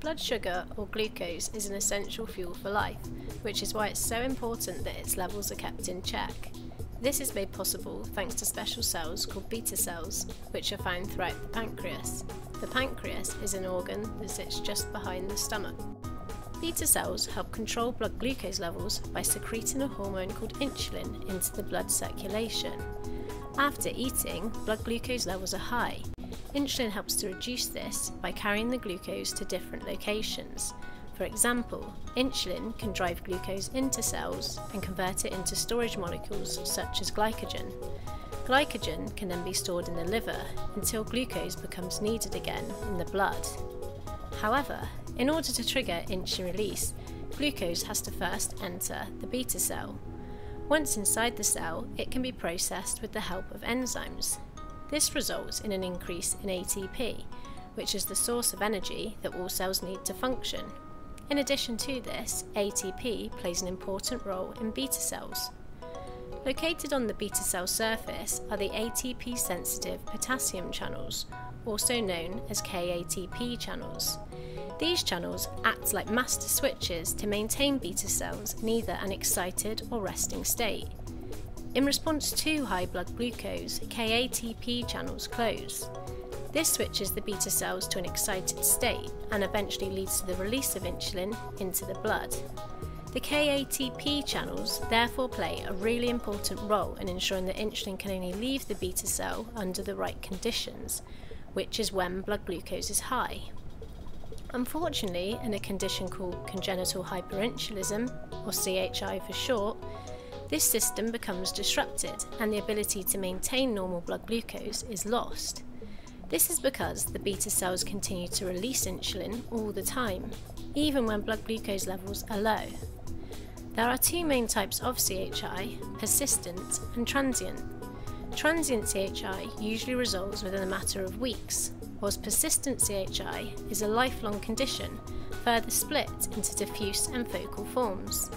Blood sugar, or glucose, is an essential fuel for life, which is why it's so important that its levels are kept in check. This is made possible thanks to special cells called beta cells, which are found throughout the pancreas. The pancreas is an organ that sits just behind the stomach. Beta cells help control blood glucose levels by secreting a hormone called insulin into the blood circulation. After eating, blood glucose levels are high, Insulin helps to reduce this by carrying the glucose to different locations. For example, insulin can drive glucose into cells and convert it into storage molecules such as glycogen. Glycogen can then be stored in the liver until glucose becomes needed again in the blood. However, in order to trigger insulin release, glucose has to first enter the beta cell. Once inside the cell, it can be processed with the help of enzymes, this results in an increase in ATP, which is the source of energy that all cells need to function. In addition to this, ATP plays an important role in beta cells. Located on the beta cell surface are the ATP sensitive potassium channels, also known as KATP channels. These channels act like master switches to maintain beta cells in either an excited or resting state. In response to high blood glucose, KATP channels close. This switches the beta cells to an excited state and eventually leads to the release of insulin into the blood. The KATP channels therefore play a really important role in ensuring that insulin can only leave the beta cell under the right conditions, which is when blood glucose is high. Unfortunately, in a condition called congenital hyperinsulinism, or CHI for short, this system becomes disrupted and the ability to maintain normal blood glucose is lost. This is because the beta cells continue to release insulin all the time, even when blood glucose levels are low. There are two main types of CHI, persistent and transient. Transient CHI usually resolves within a matter of weeks, whilst persistent CHI is a lifelong condition, further split into diffuse and focal forms.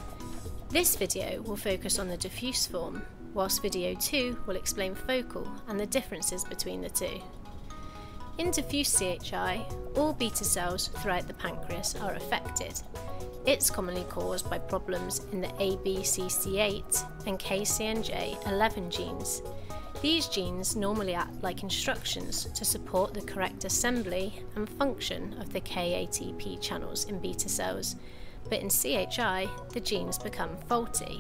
This video will focus on the diffuse form, whilst video 2 will explain focal and the differences between the two. In diffuse CHI, all beta cells throughout the pancreas are affected. It's commonly caused by problems in the ABCC8 and KCNJ11 genes. These genes normally act like instructions to support the correct assembly and function of the KATP channels in beta cells, but in CHI, the genes become faulty.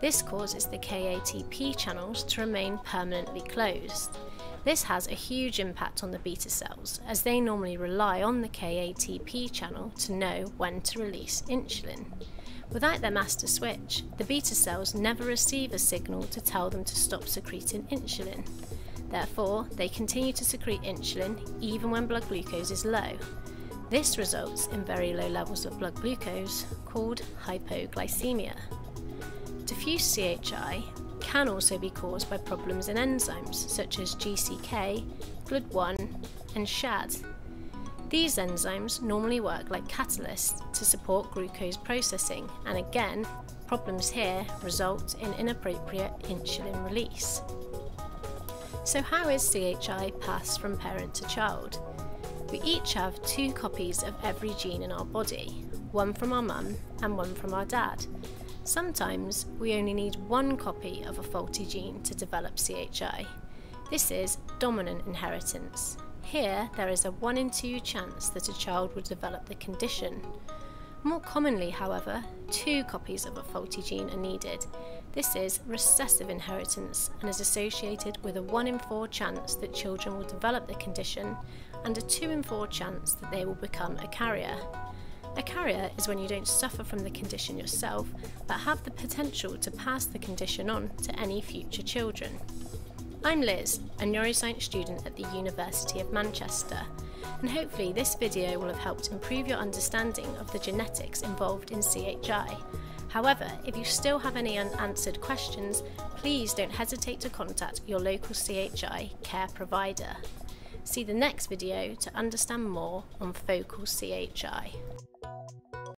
This causes the KATP channels to remain permanently closed. This has a huge impact on the beta cells, as they normally rely on the KATP channel to know when to release insulin. Without their master switch, the beta cells never receive a signal to tell them to stop secreting insulin. Therefore, they continue to secrete insulin even when blood glucose is low, this results in very low levels of blood glucose called hypoglycemia. Diffuse CHI can also be caused by problems in enzymes such as GCK, GLUD1 and SHAD. These enzymes normally work like catalysts to support glucose processing and again, problems here result in inappropriate insulin release. So how is CHI passed from parent to child? We each have two copies of every gene in our body, one from our mum and one from our dad. Sometimes we only need one copy of a faulty gene to develop CHI. This is dominant inheritance. Here, there is a 1 in 2 chance that a child will develop the condition. More commonly, however, two copies of a faulty gene are needed. This is recessive inheritance and is associated with a 1 in 4 chance that children will develop the condition and a 2 in 4 chance that they will become a carrier. A carrier is when you don't suffer from the condition yourself, but have the potential to pass the condition on to any future children. I'm Liz, a neuroscience student at the University of Manchester, and hopefully this video will have helped improve your understanding of the genetics involved in CHI. However, if you still have any unanswered questions, please don't hesitate to contact your local CHI care provider. See the next video to understand more on focal CHI.